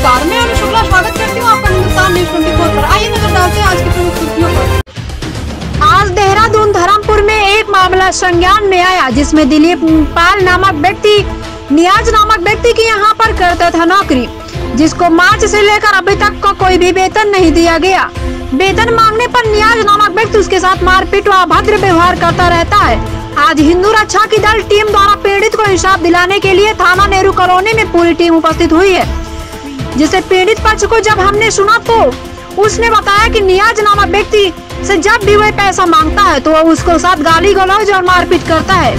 नमस्कार मैं। अनु शुक्ला स्वागत करती हूँ आपका हिंदुस्तान न्यूज़ ट्वेंटी फोर पर। आइए नज़र डालते हैं आज की प्रमुख सुर्खियों आज देहरादून धर्मपुर में एक मामला संज्ञान में आया, जिसमें दिलीप पाल नामक व्यक्ति, नियाज नामक व्यक्ति की यहाँ पर करता था नौकरी, जिसको मार्च से लेकर अभी तक को कोई भी वेतन नहीं दिया गया। वेतन मांगने पर नियाज नामक व्यक्ति उसके साथ मारपीट व अभद्र व्यवहार करता रहता है। आज हिंदू रक्षा की दल टीम द्वारा पीड़ित को इंसाफ दिलाने के लिए थाना नेहरू कॉलोनी में पूरी टीम उपस्थित हुई है। जिसे पीड़ित पक्ष को जब हमने सुना तो उसने बताया कि नियाज नामक व्यक्ति से जब भी वह पैसा माँगता है तो वह उसको साथ गाली गलौज और मारपीट करता है।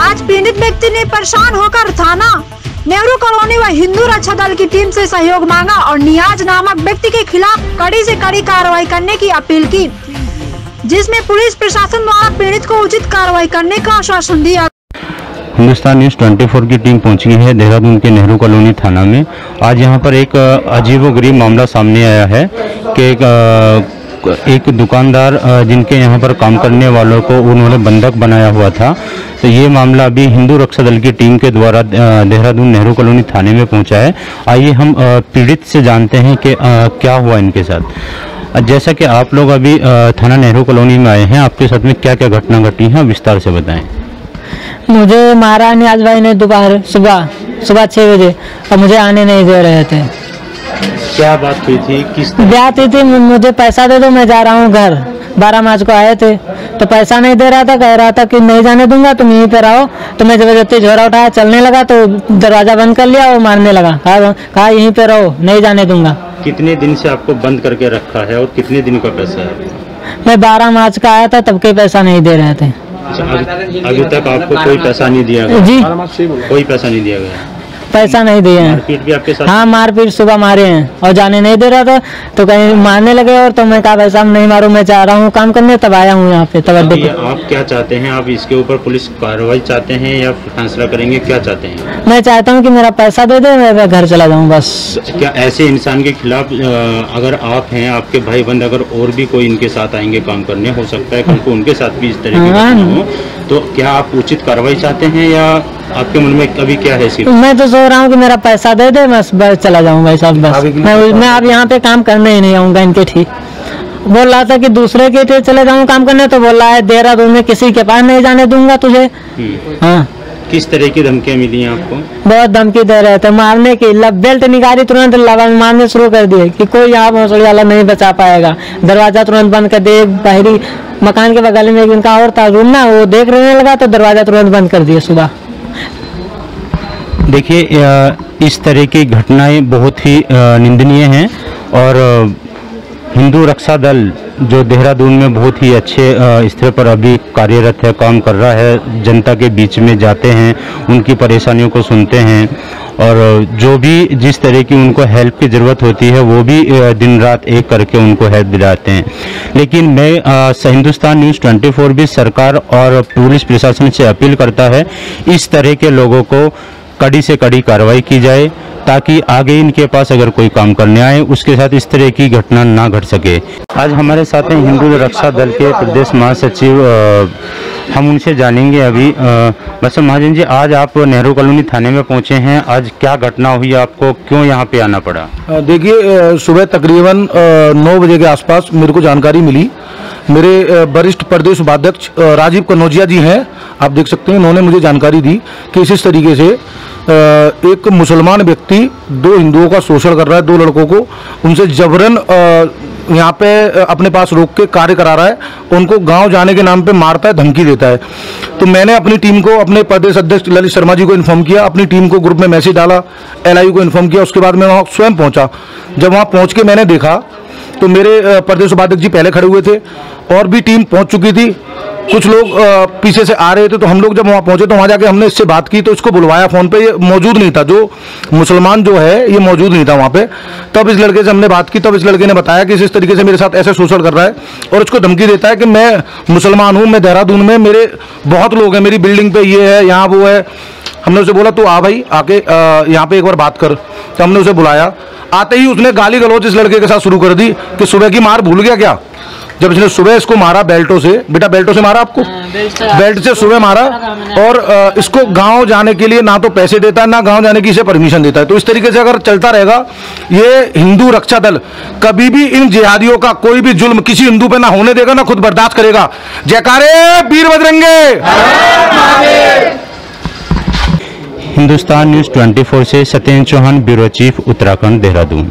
आज पीड़ित व्यक्ति ने परेशान होकर थाना नेहरू कॉलोनी व हिंदू रक्षा दल की टीम से सहयोग मांगा और नियाज नामक व्यक्ति के खिलाफ कड़ी से कड़ी कार्रवाई करने की अपील की, जिसमें पुलिस प्रशासन द्वारा पीड़ित को उचित कार्रवाई करने का आश्वासन दिया हिंदुस्तान न्यूज़ 24 की टीम पहुँची है देहरादून के नेहरू कॉलोनी थाना में। आज यहाँ पर एक अजीबोगरीब मामला सामने आया है कि एक, एक दुकानदार जिनके यहाँ पर काम करने वालों को उन्होंने बंधक बनाया हुआ था। तो ये मामला अभी हिंदू रक्षा दल की टीम के द्वारा देहरादून नेहरू कॉलोनी थाने में पहुँचा है। आइए हम पीड़ित से जानते हैं कि क्या हुआ इनके साथ। जैसा कि आप लोग अभी थाना नेहरू कॉलोनी में आए हैं आपके साथ में क्या क्या घटना घटी है विस्तार से बताएँ। मुझे मारा नियाज भाई ने दोपहर सुबह सुबह छः बजे और मुझे आने नहीं दे रहे थे। क्या बात हुई थी? किस ब्याह थी थी मुझे पैसा दे दो मैं जा रहा हूँ घर। बारह मार्च को आए थे तो पैसा नहीं दे रहा था कह रहा था कि नहीं जाने दूँगा तुम यहीं पे रहो। तो मैं ज़बरदस्ती झोरा उठाया चलने लगा तो दरवाज़ा बंद कर लिया और मारने लगा। कहा यहीं पे रहो नहीं जाने दूँगा। कितने दिन से आपको बंद करके रखा है और कितने दिन का पैसा है? मैं बारह मार्च का आया था तब के पैसा नहीं दे रहे थे। अभी तक आपको कोई पैसा नहीं दिया गया। जी। कोई पैसा नहीं दिया गया। पैसा नहीं दिए हैं। हाँ मारपीट सुबह मारे हैं और जाने नहीं दे रहा था तो कहीं मारने लगे और तो मैं कहा भाई साहब नहीं मारो मैं जा रहा हूँ काम करने तब आया हूँ यहाँ पे तब आप क्या चाहते हैं? आप इसके ऊपर पुलिस कार्रवाई चाहते हैं या फैसला करेंगे? क्या चाहते हैं? मैं चाहता हूँ की मेरा पैसा दे दे मैं घर चला जाऊँ बस। क्या ऐसे इंसान के खिलाफ अगर आप हैं आपके भाई बंद अगर और भी कोई इनके साथ आएँगे काम करने हो सकता है कल को उनके साथ भी इस तरह की हाँ। हो तो क्या आप उचित कार्रवाई चाहते हैं या आपके मन में अभी क्या है सिर्फ़ मैं तो सोच रहा हूँ कि मेरा पैसा दे दे बस बस चला जाऊँ भाई साहब बस। मैं मैं अब यहाँ पे काम करने ही नहीं आऊँगा इनके ठीक। बोल रहा था कि दूसरे के थे चले जाऊँ काम करने तो बोल रहा है देहरादून में किसी के पास नहीं जाने दूँगा तुझे। हम्म। हाँ। किस तरह की धमकियाँ मिली हैं आपको? बहुत धमकी दे रहे थे मारने की लब बेल्ट निकाली तुरंत मारने शुरू कर दिए कि कोई यहाँ भोसड़ी वाला नहीं बचा पाएगा। दरवाज़ा तुरंत बंद कर दिए बाहरी मकान के बगल में एक इनका और था रूम ना वो देख रहने लगा तो दरवाज़ा तुरंत बंद कर दिए सुबह। देखिए इस तरह की घटनाएँ बहुत ही निंदनीय हैं और हिंदू रक्षा दल जो देहरादून में बहुत ही अच्छे स्तर पर अभी कार्यरत है, काम कर रहा है, जनता के बीच में जाते हैं, उनकी परेशानियों को सुनते हैं और जो भी जिस तरह की उनको हेल्प की ज़रूरत होती है, वो भी दिन रात एक करके उनको हेल्प दिलाते हैं। लेकिन मैं हिंदुस्तान न्यूज़ 24 भी सरकार और पुलिस प्रशासन से अपील करता है, इस तरह के लोगों को कड़ी से कड़ी कार्रवाई की जाए ताकि आगे इनके पास अगर कोई काम करने आए, उसके साथ इस तरह की घटना ना घट सके। आज हमारे साथ हैं हिंदू रक्षा दल के प्रदेश महासचिव हम उनसे जानेंगे अभी। बस महाजन जी, आज आप नेहरू कॉलोनी थाने में पहुँचे हैं। आज क्या घटना हुई आपको? क्यों यहाँ पे आना पड़ा? देखिए सुबह तकरीबन नौ बजे के आसपास मेरे को जानकारी मिली। मेरे वरिष्ठ प्रदेश उपाध्यक्ष राजीव कनौजिया जी हैं। आप देख सकते हैं उन्होंने मुझे जानकारी दी कि इस तरीके से एक मुसलमान व्यक्ति दो हिंदुओं का शोषण कर रहा है, दो लड़कों को, उनसे जबरन यहाँ पे अपने पास रोक के कार्य करा रहा है, उनको गाँव जाने के नाम पे मारता है, धमकी देता है। तो मैंने अपनी टीम को, अपने प्रदेश अध्यक्ष ललित शर्मा जी को इन्फॉर्म किया, अपनी टीम को ग्रुप में मैसेज डाला एलआईयू को इन्फॉर्म किया, उसके बाद मैं वहाँ स्वयं पहुँचा। जब वहाँ पहुँच के मैंने देखा तो मेरे प्रदेश उपाध्यक्ष जी पहले खड़े हुए थे, और भी टीम पहुँच चुकी थी। कुछ लोग पीछे से आ रहे थे तो हम लोग जब वहाँ पहुँचे तो वहाँ जाके हमने इससे बात की तो इसको बुलवाया फ़ोन पे, ये मौजूद नहीं था, जो मुसलमान जो है, ये मौजूद नहीं था वहाँ पे। तब इस लड़के से हमने बात की, तब इस लड़के ने बताया कि इस तरीके से मेरे साथ ऐसे शोषण कर रहा है, और उसको धमकी देता है कि मैं मुसलमान हूँ, मैं देहरादून में, मेरे बहुत लोग हैं, मेरी बिल्डिंग पे ये है, यहाँ वो है। हमने उसे बोला, तू आ भाई, आके यहाँ पे एक बार बात कर। तो हमने उसे बुलाया। आते ही उसने गाली गलौज इस लड़के के साथ शुरू कर दी, कि सुबह की मार भूल गया क्या? जब इसने सुबह इसको मारा बेल्टों से बेटा बेल्टों से मारा आपको? बेल्ट से सुबह मारा और इसको गाँव जाने के लिए ना तो पैसे देता है ना गाँव जाने की इसे परमिशन देता है। तो इस तरीके से अगर चलता रहेगा ये हिंदू रक्षा दल कभी भी इन जिहादियों का कोई भी जुल्म किसी हिंदू पे ना होने देगा ना खुद बर्दाश्त करेगा। जयकारे वीर बजरंगे! हिंदुस्तान न्यूज़ 24 से सत्येंद्र चौहान ब्यूरो चीफ उत्तराखंड देहरादून।